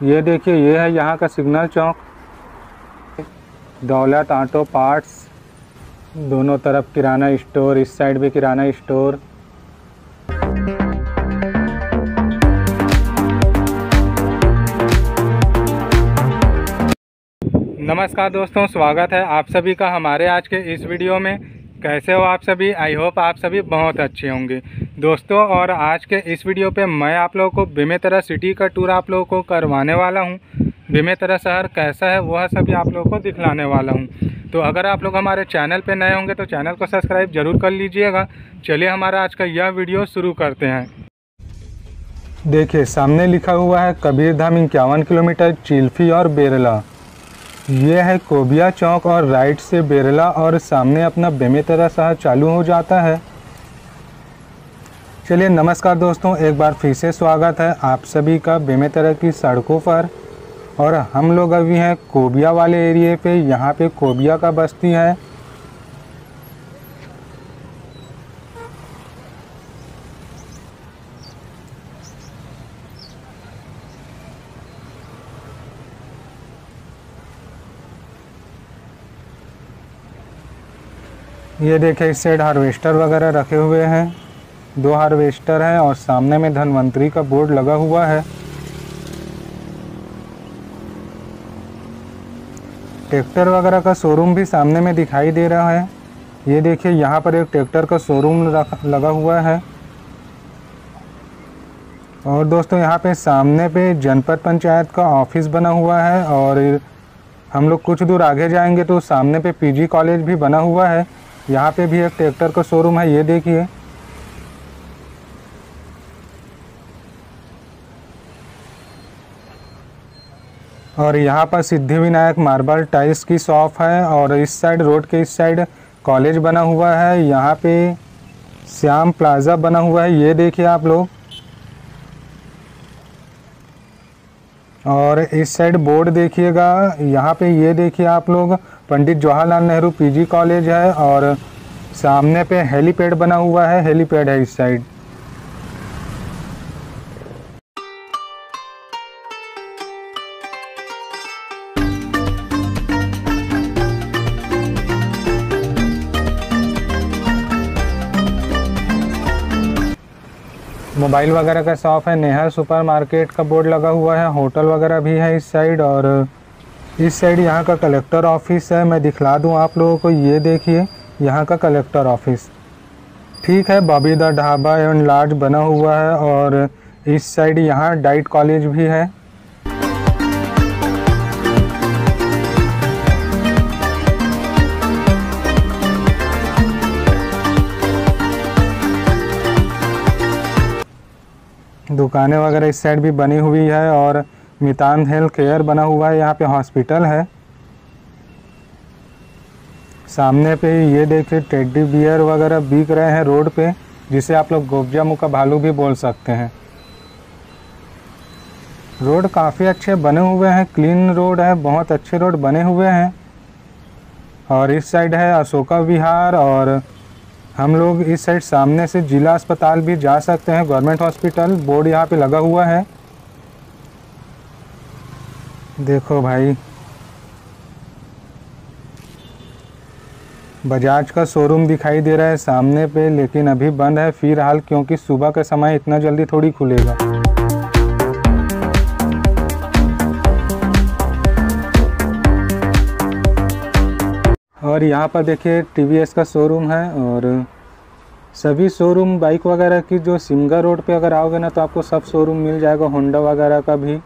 ये देखिए, ये है यहाँ का सिग्नल चौक। दौलत, ऑटो, पार्ट्स, दोनों तरफ़ किराना स्टोर, इस साइड भी किराना स्टोर। नमस्कार दोस्तों, स्वागत है आप सभी का हमारे आज के इस वीडियो में। कैसे हो आप सभी? आई होप आप सभी बहुत अच्छे होंगे। दोस्तों, और आज के इस वीडियो पे मैं आप लोगों को बेमेतरा सिटी का टूर आप लोगों को करवाने वाला हूँ। बेमेतरा शहर कैसा है, वह सभी आप लोगों को दिखलाने वाला हूँ। तो अगर आप लोग हमारे चैनल पे नए होंगे तो चैनल को सब्सक्राइब ज़रूर कर लीजिएगा। चलिए हमारा आज का यह वीडियो शुरू करते हैं। देखिए, सामने लिखा हुआ है कबीर धाम इक्यावन किलोमीटर, चिल्फी और बेरला। ये है कोबिया चौक और राइट से बेरला और सामने अपना बेमेतरा शहर चालू हो जाता है। चलिए नमस्कार दोस्तों, एक बार फिर से स्वागत है आप सभी का बेमेतरा की सड़कों पर। और हम लोग अभी हैं कोबिया वाले एरिए पे, यहाँ पे कोबिया का बस्ती है। ये देखिए, इस साइड हार्वेस्टर वगैरह रखे हुए हैं। दो हार्वेस्टर हैं और सामने में धनवंतरी का बोर्ड लगा हुआ है। ट्रैक्टर वगैरह का शोरूम भी सामने में दिखाई दे रहा है। ये देखिए, यहाँ पर एक ट्रैक्टर का शोरूम लगा हुआ है। और दोस्तों, यहाँ पे सामने पे जनपद पंचायत का ऑफ़िस बना हुआ है और हम लोग कुछ दूर आगे जाएँगे तो सामने पे पीजी कॉलेज भी बना हुआ है। यहाँ पे भी एक ट्रैक्टर का शोरूम है, ये देखिए। और यहाँ पर सिद्धि विनायक मार्बल टाइल्स की शॉप है और इस साइड, रोड के इस साइड कॉलेज बना हुआ है। यहाँ पे श्याम प्लाज़ा बना हुआ है, ये देखिए आप लोग। और इस साइड बोर्ड देखिएगा, यहाँ पे ये देखिए आप लोग। पंडित जवाहरलाल नेहरू पीजी कॉलेज है और सामने पे हेलीपैड बना हुआ है, हेलीपैड है इस साइड। मोबाइल वगैरह का शॉप है नेहर सुपर मार्केट का बोर्ड लगा हुआ है, होटल वगैरह भी है इस साइड और इस साइड यहाँ का कलेक्टर ऑफ़िस है, मैं दिखला दूँ आप लोगों को, ये देखिए, यहाँ का कलेक्टर ऑफ़िस। ठीक है, बॉबी द ढाबा एवं लार्ज बना हुआ है और इस साइड यहाँ डाइट कॉलेज भी है। दुकानें वगैरह इस साइड भी बनी हुई है और मितान हेल्थ केयर बना हुआ है, यहाँ पे हॉस्पिटल है। सामने पे ये देखिए टेडी बियर वगैरह बिक रहे हैं रोड पे, जिसे आप लोग गोबजा मुँह का भालू भी बोल सकते हैं। रोड काफ़ी अच्छे बने हुए हैं, क्लीन रोड है, बहुत अच्छे रोड बने हुए हैं। और इस साइड है अशोका विहार, और हम लोग इस साइड सामने से जिला अस्पताल भी जा सकते हैं, गवर्नमेंट हॉस्पिटल बोर्ड यहाँ पे लगा हुआ है। देखो भाई। बजाज का शोरूम दिखाई दे रहा है सामने पे, लेकिन अभी बंद है फ़िलहाल क्योंकि सुबह का समय इतना जल्दी थोड़ी खुलेगा। और यहाँ पर देखिए टीवीएस का शोरूम है और सभी शोरूम बाइक वगैरह की जो सिमगा रोड पे अगर आओगे ना तो आपको सब शोरूम मिल जाएगा होंडा वगैरह का भी।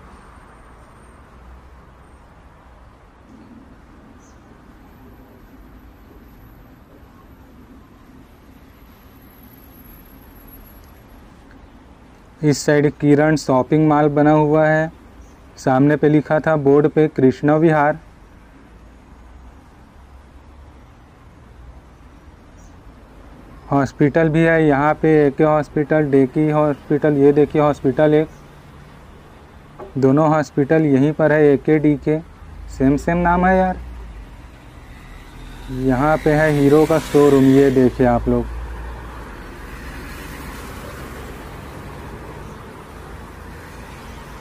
इस साइड किरण शॉपिंग मॉल बना हुआ है। सामने पे लिखा था, बोर्ड पे कृष्णा विहार। हॉस्पिटल भी है, यहाँ पे एक हॉस्पिटल डेकी हॉस्पिटल, ये देखिए हॉस्पिटल एक। दोनों हॉस्पिटल यहीं पर है ए के डी के सेम सेम नाम है यार। यहाँ पे है हीरो का शोरूम, ये देखिए आप लोग।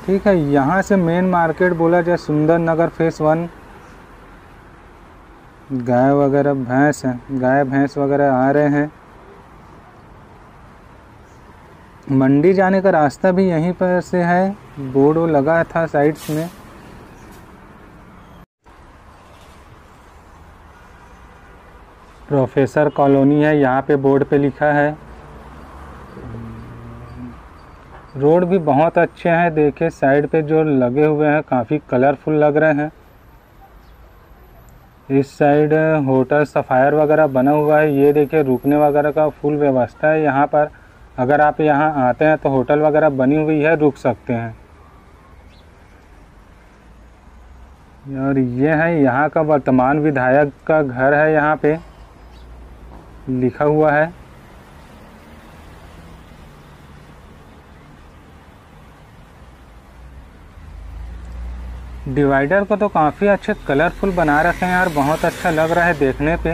ठीक है, यहाँ से मेन मार्केट बोला जाए सुंदर नगर फेस वन गाय वगैरह भैंस हैं गाय भैंस वगैरह आ रहे हैं। मंडी जाने का रास्ता भी यहीं पर से है, बोर्ड वो लगा था साइड्स में। प्रोफेसर कॉलोनी है, यहाँ पे बोर्ड पे लिखा है। रोड भी बहुत अच्छे हैं देखे साइड पे जो लगे हुए हैं, काफ़ी कलरफुल लग रहे हैं। इस साइड होटल सफ़ायर वगैरह बना हुआ है, ये देखिए रुकने वगैरह का फुल व्यवस्था है। यहाँ पर अगर आप यहाँ आते हैं तो होटल वगैरह बनी हुई है, रुक सकते हैं। और ये है, यहाँ का वर्तमान विधायक का घर है, यहाँ पे लिखा हुआ है। डिवाइडर को तो काफ़ी अच्छे कलरफुल बना रखे हैं यार बहुत अच्छा लग रहा है देखने पे।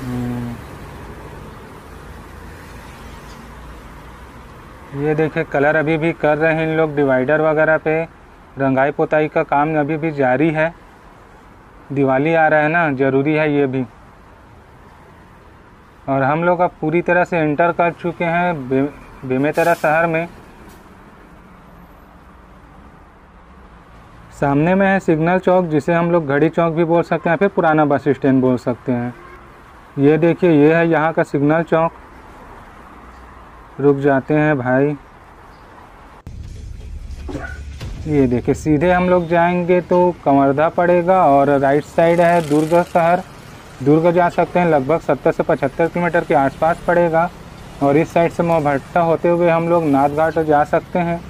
हम्म। ये देखिए कलर अभी भी कर रहे हैं इन लोग डिवाइडर वगैरह पे। रंगाई पोताई का काम अभी भी जारी है। दिवाली आ रहा है ना, ज़रूरी है ये भी। और हम लोग अब पूरी तरह से एंटर कर चुके हैं बेमेतरा शहर में। सामने में है सिग्नल चौक, जिसे हम लोग घड़ी चौक भी बोल सकते हैं फिर पुराना बस स्टैंड बोल सकते हैं। ये देखिए, ये है यहाँ का सिग्नल चौक। रुक जाते हैं भाई। ये देखिए, सीधे हम लोग जाएँगे तो कंवरधा पड़ेगा और राइट साइड है दुर्ग शहर। दुर्ग जा सकते हैं, लगभग 70 से 75 किलोमीटर के आसपास पड़ेगा। और इस साइड से मोहभट्टा होते हुए हम लोग नाथ घाट जा सकते हैं।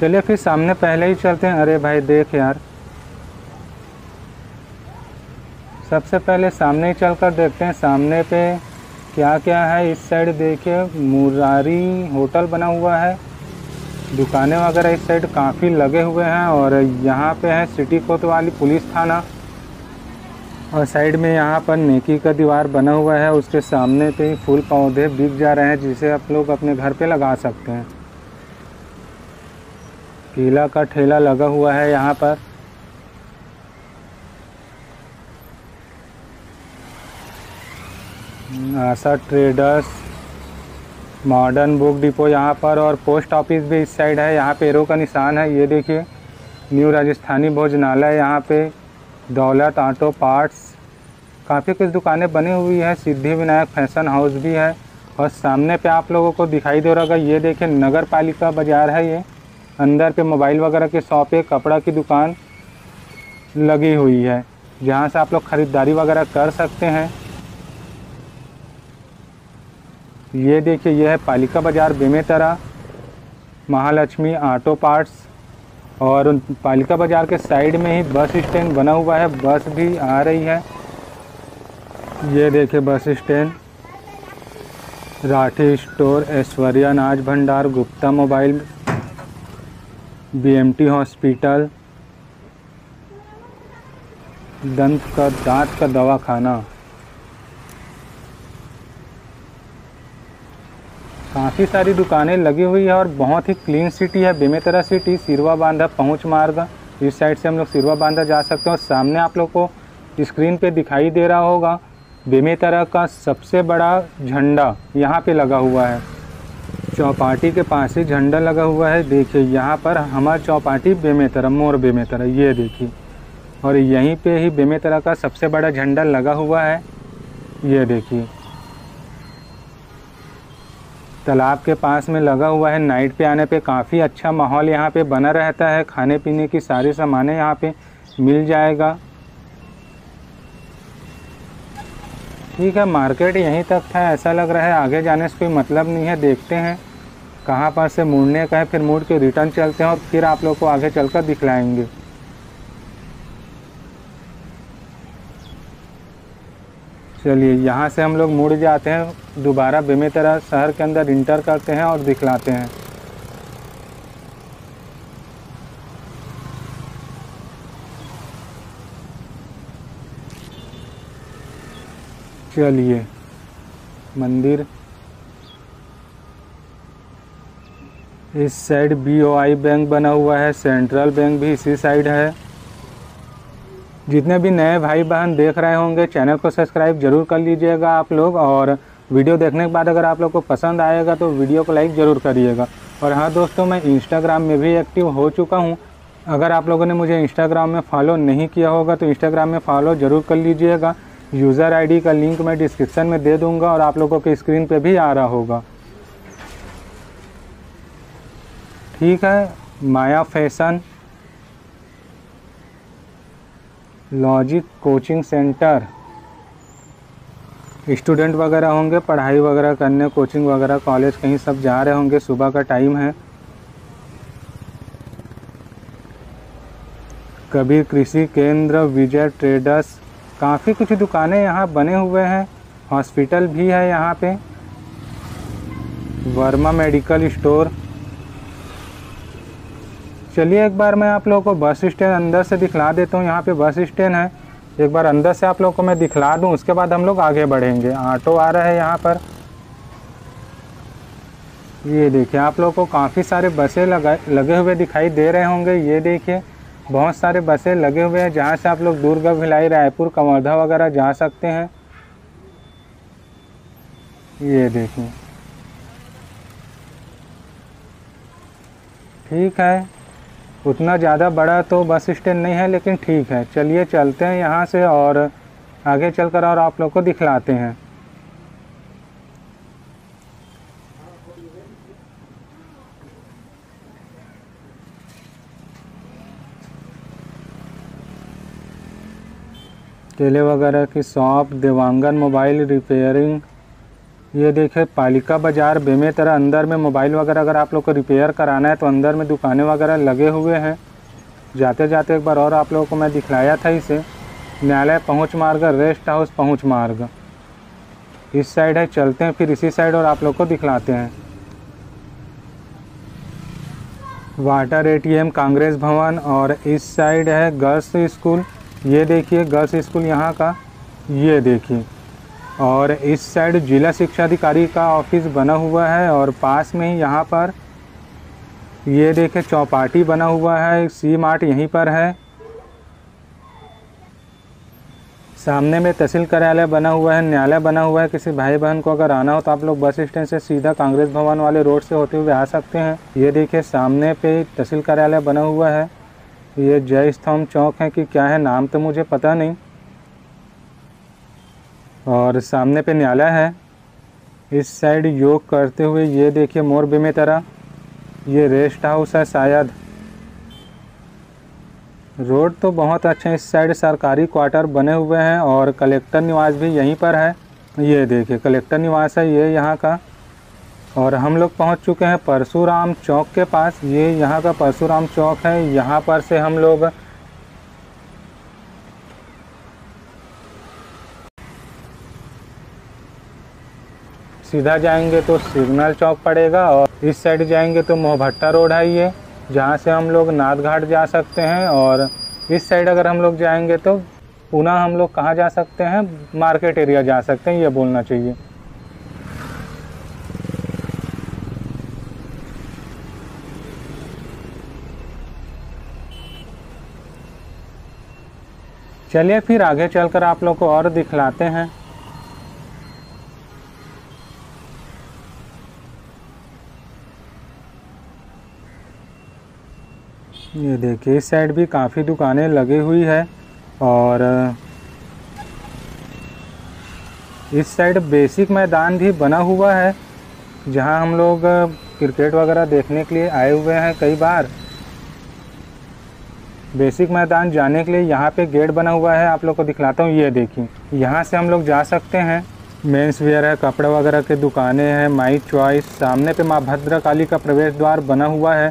चलिए फिर सामने पहले ही चलते हैं। अरे भाई, देख यार। सबसे पहले सामने ही चलकर देखते हैं, सामने पे क्या क्या है। इस साइड देखिए, मुरारी होटल बना हुआ है। दुकानें वगैरह इस साइड काफ़ी लगे हुए हैं और यहाँ पे है सिटी कोतवाली पुलिस थाना। और साइड में यहाँ पर नेकी का दीवार बना हुआ है। उसके सामने पे ही फूल पौधे बिक जा रहे हैं, जिसे आप लोग अपने घर पे लगा सकते हैं। केला का ठेला लगा हुआ है यहाँ पर। Asha traders, modern book depot यहाँ पर और पोस्ट ऑफ़िस भी इस साइड है। यहाँ पे एरो का निशान है। ये देखिए, न्यू राजस्थानी भोजनालय यहाँ पे दौलत, ऑटो पार्ट्स, काफ़ी कुछ दुकानें बनी हुई है। सिद्धि विनायक फ़ैशन हाउस भी है और सामने पे आप लोगों को दिखाई दे रहा होगा, ये देखिए नगर पालिका बाज़ार है ये। अंदर पे मोबाइल वगैरह के शॉप है कपड़ा की दुकान लगी हुई है। जहाँ से आप लोग ख़रीदारी वगैरह कर सकते हैं। ये देखिए ये है पालिका बाज़ार बेमेतरा, महालक्ष्मी ऑटो पार्ट्स और पालिका बाज़ार के साइड में ही बस स्टैंड बना हुआ है। बस भी आ रही है। ये देखिए bus stand. Rathi store, Aishwarya अनाज भंडार, गुप्ता मोबाइल बीएमटी हॉस्पिटल दंत का, दांत का दवाखाना काफ़ी सारी दुकानें लगी हुई है और बहुत ही क्लीन सिटी है, बेमेतरा सिटी सिरवा बांधा, पहुँच मार्ग। इस साइड से हम लोग सिरवा बांधा जा सकते हैं और सामने आप लोग को स्क्रीन पे दिखाई दे रहा होगा। बेमेतरा का सबसे बड़ा झंडा यहाँ पे लगा हुआ है। चौपाटी के पास ही झंडा लगा हुआ है। देखिए, यहाँ पर हमारा चौपाटी बेमेतरा, मोर बेमेतरा, ये देखिए। और यहीं पे ही बेमेतरा का सबसे बड़ा झंडा लगा हुआ है। ये देखिए। तालाब के पास में लगा हुआ है। नाइट पे आने पे काफ़ी अच्छा माहौल यहाँ पे बना रहता है। खाने पीने की सारी सामानें यहाँ पे मिल जाएगा। ठीक है, मार्केट यहीं तक था। ऐसा लग रहा है आगे जाने से कोई मतलब नहीं है। देखते हैं। कहाँ पर से मुड़ने का है, फिर मुड़ के रिटर्न चलते हैं और फिर आप लोग को आगे चलकर दिखलाएँगे। चलिए, यहाँ से हम लोग मुड़ जाते हैं, दोबारा बेमेतरा शहर के अंदर इंटर करते हैं और दिखलाते हैं। चलिए, मंदिर इस साइड बीओआई बैंक बना हुआ है सेंट्रल बैंक भी इसी साइड है। जितने भी नए भाई बहन देख रहे होंगे चैनल को सब्सक्राइब ज़रूर कर लीजिएगा आप लोग और वीडियो देखने के बाद अगर आप लोग को पसंद आएगा तो वीडियो को लाइक ज़रूर करिएगा। और हाँ दोस्तों, मैं इंस्टाग्राम में भी एक्टिव हो चुका हूँ। अगर आप लोगों ने मुझे इंस्टाग्राम में फॉलो नहीं किया होगा तो इंस्टाग्राम में फॉलो ज़रूर कर लीजिएगा। यूज़र आईडी का लिंक मैं डिस्क्रिप्शन में दे दूँगा और आप लोगों के स्क्रीन पे भी आ रहा होगा। ठीक है, Maya fashion, logic coaching centre. Student वगैरह होंगे, पढ़ाई वगैरह करने, कोचिंग वगैरह, कॉलेज, कहीं सब जा रहे होंगे, सुबह का टाइम है। कबीर कृषि केंद्र, विजय ट्रेडर्स, काफ़ी कुछ दुकानें यहाँ बने हुए हैं। हॉस्पिटल भी है यहाँ पे। वर्मा मेडिकल स्टोर चलिए एक बार मैं आप लोगों को बस स्टैंड अंदर से दिखला देता हूँ। यहाँ पे बस स्टैंड है। एक बार अंदर से आप लोगों को मैं दिखला दूँ। उसके बाद हम लोग आगे बढ़ेंगे। ऑटो आ रहा है यहाँ पर। ये देखिए, आप लोगों को काफ़ी सारे बसें लगा, लगे हुए दिखाई दे रहे होंगे। ये देखिए, बहुत सारे बसें लगे हुए हैं जहाँ से आप लोग दुर्ग भिलाई, रायपुर, कवर्धा वगैरह जा सकते हैं। ये देखिए। ठीक है। उतना ज़्यादा बड़ा तो बस स्टैंड नहीं है, लेकिन ठीक है। चलिए, चलते हैं यहाँ से और आगे चलकर और आप लोग को दिखलाते हैं। केले वगैरह की शॉप, देवांगन मोबाइल रिपेयरिंग ये देखे, पालिका बाज़ार बेमे तरह अंदर में मोबाइल वगैरह अगर आप लोग को रिपेयर कराना है तो अंदर में दुकानें वगैरह लगे हुए हैं। जाते जाते एक बार और आप लोगों को मैं दिखलाया था इसे। न्यायालय पहुँच मार्ग, रेस्ट हाउस पहुँच मार्ग। इस साइड है, चलते हैं, फिर इसी साइड और आप लोग को दिखलाते हैं। वाटर एटीएम, कांग्रेस भवन और इस साइड है गर्ल्स स्कूल। ये देखिए, गर्ल्स स्कूल यहाँ का, ये देखिए। और इस साइड जिला शिक्षा अधिकारी का ऑफ़िस बना हुआ है और पास में ही यहाँ पर ये देखे, चौपाटी बना हुआ है सी मार्ट यहीं पर है। सामने में तहसील कार्यालय बना हुआ है, न्यायालय बना हुआ है। किसी भाई बहन को अगर आना हो तो आप लोग बस स्टैंड से सीधा कांग्रेस भवन वाले रोड से होते हुए आ सकते हैं। ये देखिए सामने पे तहसील कार्यालय बना हुआ है। ये जय स्तंभ चौक है कि क्या है, नाम तो मुझे पता नहीं। और सामने पे न्याला है। इस साइड योग करते हुए ये देखिए मोर में तरह ये रेस्ट हाउस है शायद। रोड तो बहुत अच्छे इस साइड सरकारी क्वार्टर बने हुए हैं और कलेक्टर निवास भी यहीं पर है। ये देखिए, कलेक्टर निवास है ये यहाँ का। और हम लोग पहुँच चुके हैं परशुराम चौक के पास। ये यहाँ का परशुराम चौक है। यहाँ पर से हम लोग सीधा जाएँगे तो सिग्नल चौक पड़ेगा और इस साइड जाएँगे तो मोहभट्टा रोड है ये, जहाँ से हम लोग नाथ घाट जा सकते हैं और इस साइड अगर हम लोग जाएँगे तो पुनः हम लोग कहाँ जा सकते हैं? मार्केट एरिया जा सकते हैं, ये बोलना चाहिए। चलिए फिर आगे चलकर आप लोग को और दिखलाते हैं। ये देखिए, इस साइड भी काफ़ी दुकानें लगी हुई है और, इस साइड बेसिक मैदान भी बना हुआ है, जहाँ हम लोग क्रिकेट वगैरह देखने के लिए आए हुए हैं कई बार। बेसिक मैदान जाने के लिए यहाँ पे गेट बना हुआ है, आप लोग को दिखलाता हूँ, ये देखिए। यहाँ से हम लोग जा सकते हैं। मेंस वेयर है, कपड़े वगैरह के दुकानें हैं, माई चॉइस, सामने पे माँ भद्र काली का प्रवेश द्वार बना हुआ है।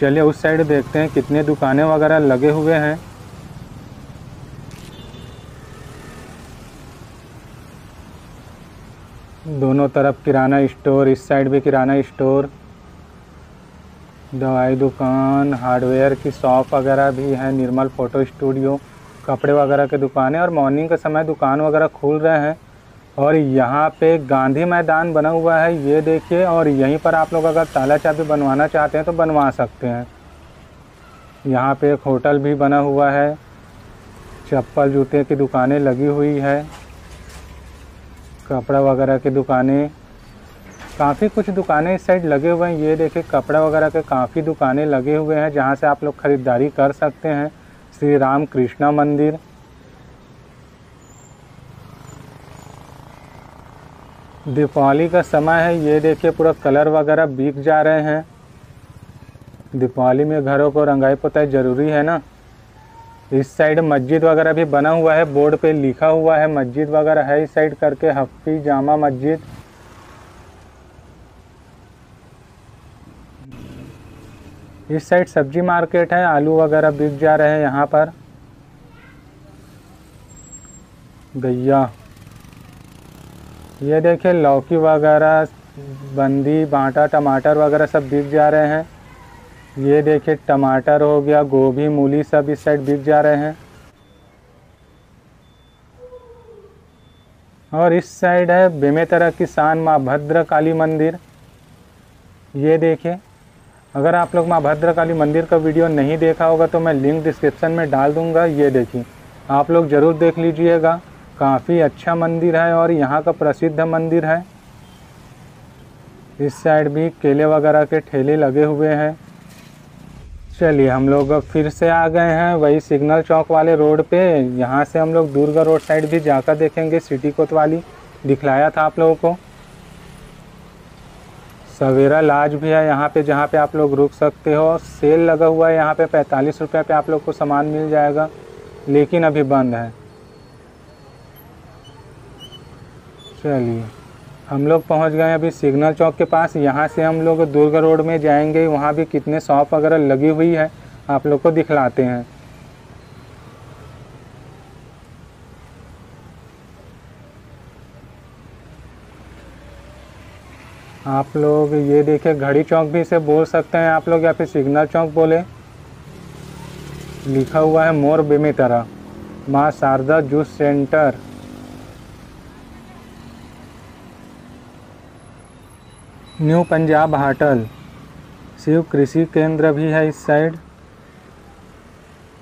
चलिए उस साइड देखते हैं कितने दुकानें वगैरह लगे हुए हैं। दोनों तरफ़ किराना स्टोर, इस साइड भी किराना स्टोर। दवाई दुकान, हार्डवेयर की शॉप वगैरह भी है, निर्मल फ़ोटो स्टूडियो, कपड़े वगैरह के दुकानें और मॉर्निंग के समय दुकान वगैरह खुल रहे हैं। और यहाँ पे गांधी मैदान बना हुआ है, ये देखिए, और यहीं पर आप लोग अगर ताला चाबी बनवाना चाहते हैं तो बनवा सकते हैं। यहाँ पे एक होटल भी बना हुआ है, चप्पल जूते की दुकानें लगी हुई है, कपड़ा वगैरह की दुकानें, काफ़ी कुछ दुकानें इस साइड लगे हुए हैं। ये देखिए, कपड़ा वगैरह के काफ़ी दुकानें लगे हुए हैं, जहाँ से आप लोग ख़रीदारी कर सकते हैं। श्री राम कृष्णा मंदिर दीपावली का समय है, ये देखिए पूरा कलर वगैरह बिक जा रहे हैं। दीपावली में घरों को रंगाई पोताई ज़रूरी है ना? इस साइड मस्जिद वगैरह भी बना हुआ है, बोर्ड पे लिखा हुआ है, मस्जिद वगैरह है इस साइड करके, हफ्ती जामा मस्जिद। इस साइड सब्ज़ी मार्केट है, आलू वगैरह बिक जा रहे हैं यहाँ पर। गैया। ये देखिए लौकी वगैरह, बंदी, बाटा, टमाटर वगैरह सब बिक जा रहे हैं। ये देखिए टमाटर हो गया, गोभी, मूली सब इस साइड बिक जा रहे हैं। और इस साइड है बेमेतरा किसान माँ भद्र काली मंदिर। ये देखिए, अगर आप लोग माँ भद्र काली मंदिर का वीडियो नहीं देखा होगा तो मैं लिंक डिस्क्रिप्शन में डाल दूँगा, ये देखिए। आप लोग ज़रूर देख लीजिएगा। काफ़ी अच्छा मंदिर है और यहाँ का प्रसिद्ध मंदिर है। इस साइड भी केले वगैरह के ठेले लगे हुए हैं। चलिए हम लोग फिर से आ गए हैं वही सिग्नल चौक वाले रोड पे। यहाँ से हम लोग दुर्गा रोड साइड भी जाकर देखेंगे सिटी कोतवाली। दिखलाया था आप लोगों को। सवेरा लाज भी है यहाँ पे जहाँ पे आप लोग रुक सकते हो। सेल लगा हुआ है यहाँ पे पैंतालीस रुपये पे आप लोग को सामान मिल जाएगा। लेकिन अभी बंद है। चलिए। हम लोग पहुँच गए अभी सिग्नल चौक के पास। यहाँ से हम लोग दुर्ग रोड में जाएँगे। वहाँ भी कितने शॉप वगैरह लगी हुई है, आप लोग को दिखलाते हैं। आप लोग ये देखिए, घड़ी चौक भी इसे बोल सकते हैं आप लोग, या फिर सिग्नल चौक बोले। लिखा हुआ है मोर Bemetara, Maa Sharda juice centre. New Punjab hotel. Shiv Krishi Kendra भी है इस साइड।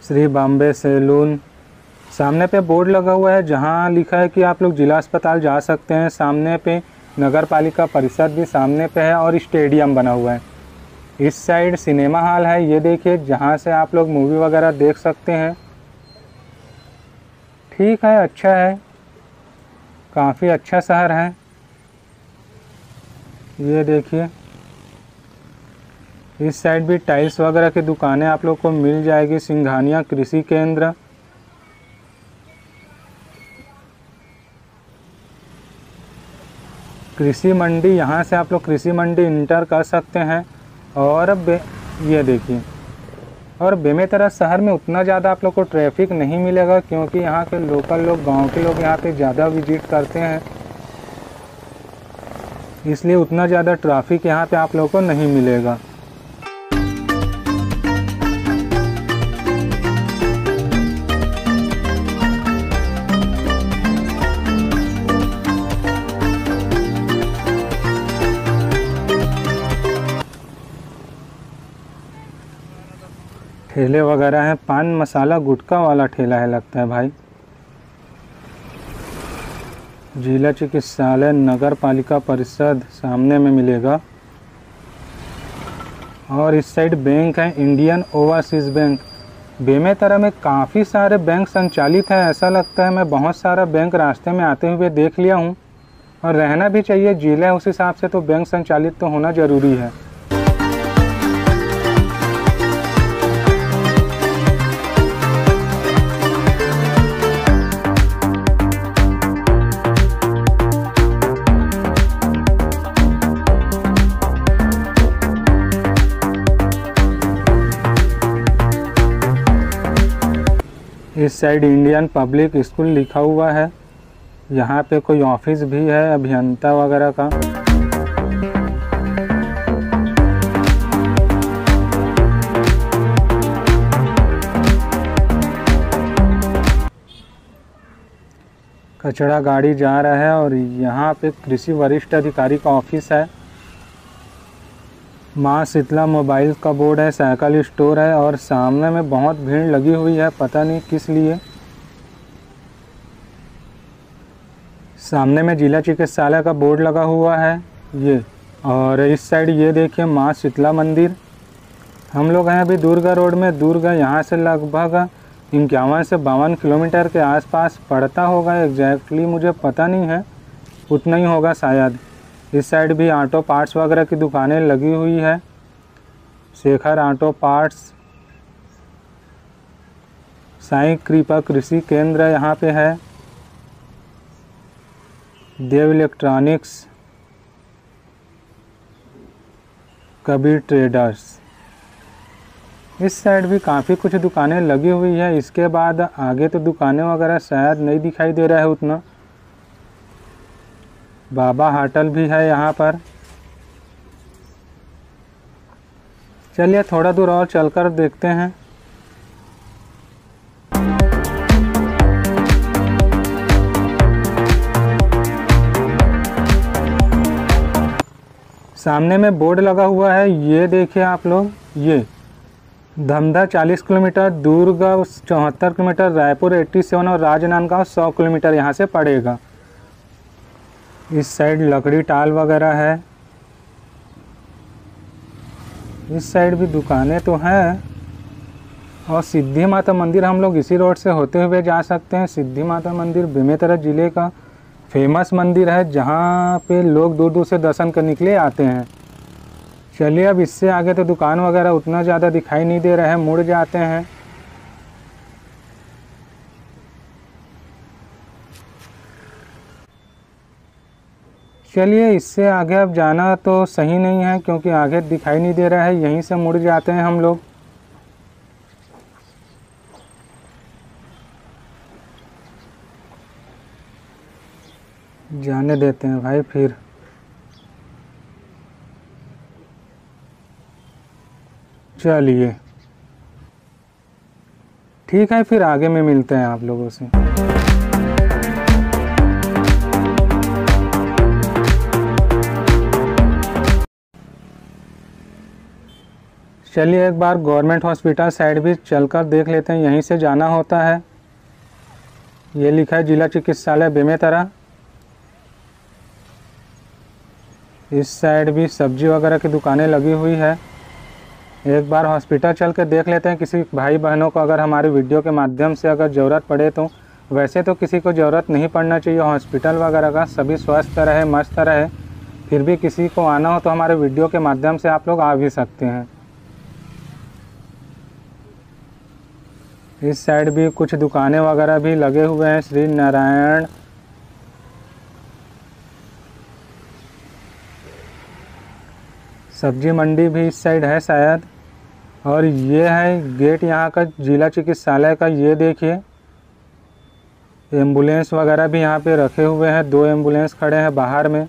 श्री बॉम्बे सैलून। सामने पे बोर्ड लगा हुआ है जहाँ लिखा है कि आप लोग जिला अस्पताल जा सकते हैं। सामने पे नगर पालिका परिषद भी सामने पे है और स्टेडियम बना हुआ है। इस साइड सिनेमा हॉल है, ये देखिए, जहाँ से आप लोग मूवी वगैरह देख सकते हैं। ठीक है अच्छा है। काफ़ी अच्छा शहर है। ये देखिए। इस साइड भी टाइल्स वगैरह की दुकानें आप लोग को मिल जाएगी। सिंघानिया कृषि केंद्र। कृषि मंडी, यहाँ से आप लोग कृषि मंडी इंटर कर सकते हैं। और ये देखिए। और बेमेतरा शहर में उतना ज़्यादा आप लोग को ट्रैफ़िक नहीं मिलेगा, क्योंकि यहाँ के लोकल लोग, गाँव के लोग यहाँ पे ज़्यादा विज़िट करते हैं। इसलिए उतना ज़्यादा ट्रैफ़िक यहाँ पे आप लोगों को नहीं मिलेगा। ठेले वगैरह हैं, पान मसाला गुटका वाला ठेला है लगता है भाई। जिला चिकित्सालय नगर पालिका परिषद सामने में मिलेगा। और इस साइड बैंक है, इंडियन ओवरसीज़ बैंक। बेमेतरा में काफ़ी सारे बैंक संचालित हैं, ऐसा लगता है मैं बहुत सारा बैंक रास्ते में आते हुए देख लिया हूँ। और रहना भी चाहिए, जिला उस हिसाब से तो बैंक संचालित तो होना ज़रूरी है। इस साइड इंडियन पब्लिक स्कूल लिखा हुआ है। यहाँ पे कोई ऑफ़िस भी है, अभियंता वगैरह का। कचड़ा गाड़ी जा रहा है और यहाँ पे कृषि वरिष्ठ अधिकारी का ऑफ़िस है। माँ शीतला मोबाइल का बोर्ड है साइकिल स्टोर है और सामने में बहुत भीड़ लगी हुई है, पता नहीं किस लिए। सामने में जिला चिकित्सालय का बोर्ड लगा हुआ है, ये। और इस साइड ये देखिए माँ शीतला मंदिर। हम लोग हैं अभी दुर्गा रोड में, दुर्गा यहाँ से लगभग इक्यावन से बावन किलोमीटर के आसपास पड़ता होगा एग्जैक्टली मुझे पता नहीं है, उतना ही होगा शायद। इस साइड भी ऑटो पार्ट्स वगैरह की दुकानें लगी हुई है। शेखर ऑटो पार्ट्स, साई कृपा कृषि केंद्र यहाँ पे है। Dev electronics Kabir traders. इस साइड भी काफ़ी कुछ दुकानें लगी हुई है। इसके बाद आगे तो दुकानें वगैरह शायद नहीं दिखाई दे रहा है उतना। बाबा होटल भी है यहाँ पर। चलिए थोड़ा दूर और चलकर देखते हैं। सामने में बोर्ड लगा हुआ है, ये देखिए आप लोग, ये। धमधा 40 किलोमीटर, दुर्ग चौहत्तर किलोमीटर, रायपुर 87 और राजनांदगांव 100 किलोमीटर यहाँ से पड़ेगा। इस साइड लकड़ी टाल वगैरह है। इस साइड भी दुकानें तो हैं। और सिद्धि माता मंदिर हम लोग इसी रोड से होते हुए जा सकते हैं। सिद्धि माता मंदिर बेमेतरा ज़िले का फ़ेमस मंदिर है, जहाँ पे लोग दूर दूर से दर्शन करने के लिए आते हैं। चलिए अब इससे आगे तो दुकान वगैरह उतना ज़्यादा दिखाई नहीं दे रहा है, मुड़ जाते हैं। चलिए, इससे आगे अब जाना तो सही नहीं है, क्योंकि आगे दिखाई नहीं दे रहा है। यहीं से मुड़ जाते हैं हम लोग। जाने देते हैं भाई फिर। चलिए। ठीक है, फिर आगे में मिलते हैं आप लोगों से। चलिए एक बार गवर्नमेंट हॉस्पिटल साइड भी चलकर देख लेते हैं, यहीं से जाना होता है। ये लिखा है, जिला चिकित्सालय बेमेतरा। इस साइड भी सब्ज़ी वगैरह की दुकानें लगी हुई है। एक बार हॉस्पिटल चल के देख लेते हैं, किसी भाई बहनों को अगर हमारी वीडियो के माध्यम से अगर ज़रूरत पड़े तो। वैसे तो किसी को ज़रूरत नहीं पड़ना चाहिए, हॉस्पिटल वगैरह का, सभी स्वस्थ रहे, मस्त रहे। फिर भी किसी को आना हो तो हमारे वीडियो के माध्यम से आप लोग आ भी सकते हैं। इस साइड भी कुछ दुकानें वगैरह भी लगे हुए हैं, श्री नारायण। सब्ज़ी मंडी भी इस साइड है शायद। और ये है गेट यहाँ का, जिला चिकित्सालय का, ये देखिए। एंबुलेंस वगैरह भी यहाँ पे रखे हुए हैं, दो एंबुलेंस खड़े हैं बाहर में।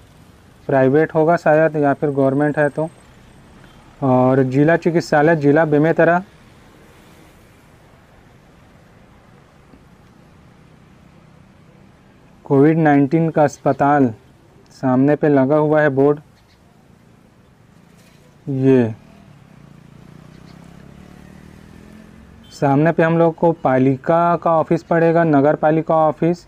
प्राइवेट होगा शायद या फिर गवर्नमेंट है तो। और जिला चिकित्सालय, जिला बेमेतरा। कोविड नाइन्टीन का अस्पताल सामने पे लगा हुआ है बोर्ड। ये। सामने पे हम लोग को पालिका का ऑफ़िस पड़ेगा, नगर पालिका ऑफ़िस।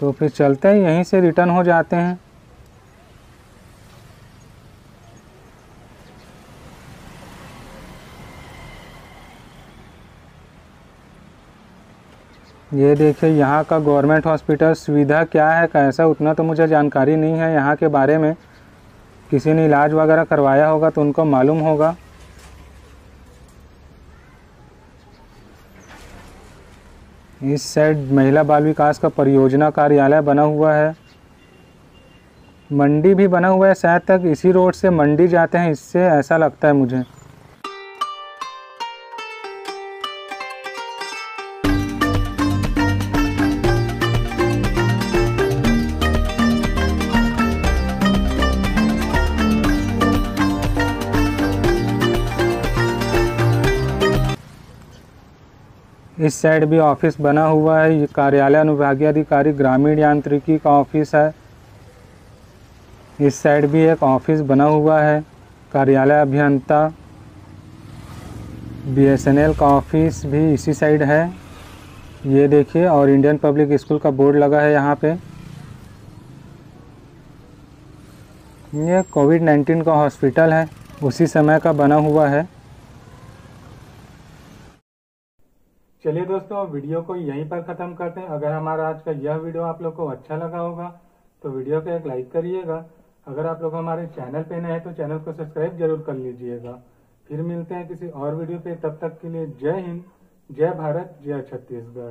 तो फिर चलते हैं, यहीं से रिटर्न हो जाते हैं। ये देखिए, यहाँ का गवर्नमेंट हॉस्पिटल सुविधा क्या है, कैसा, उतना तो मुझे जानकारी नहीं है यहाँ के बारे में। किसी ने इलाज वगैरह करवाया होगा तो उनको मालूम होगा। इस साइड महिला बाल विकास का परियोजना कार्यालय बना हुआ है। मंडी भी बना हुआ है, शायद तक इसी रोड से मंडी जाते हैं, इससे ऐसा लगता है मुझे। इस साइड भी ऑफ़िस बना हुआ है। ये कार्यालय अनुभागीय अधिकारी ग्रामीण यांत्रिकी का ऑफ़िस है। इस साइड भी एक ऑफ़िस बना हुआ है। कार्यालय अभियंता बीएसएनएल का ऑफ़िस भी इसी साइड है। ये देखिए, और इंडियन पब्लिक स्कूल का बोर्ड लगा है यहाँ पे। ये कोविड नाइन्टीन का हॉस्पिटल है। उसी समय का बना हुआ है। चलिए दोस्तों, वीडियो को यहीं पर ख़त्म करते हैं। अगर हमारा आज का यह वीडियो आप लोग को अच्छा लगा होगा तो वीडियो को एक लाइक करिएगा। अगर आप लोग हमारे चैनल पे नए हैं तो चैनल को सब्सक्राइब ज़रूर कर लीजिएगा। फिर मिलते हैं किसी और वीडियो पे, तब तक के लिए जय हिंद, जय भारत, जय छत्तीसगढ़।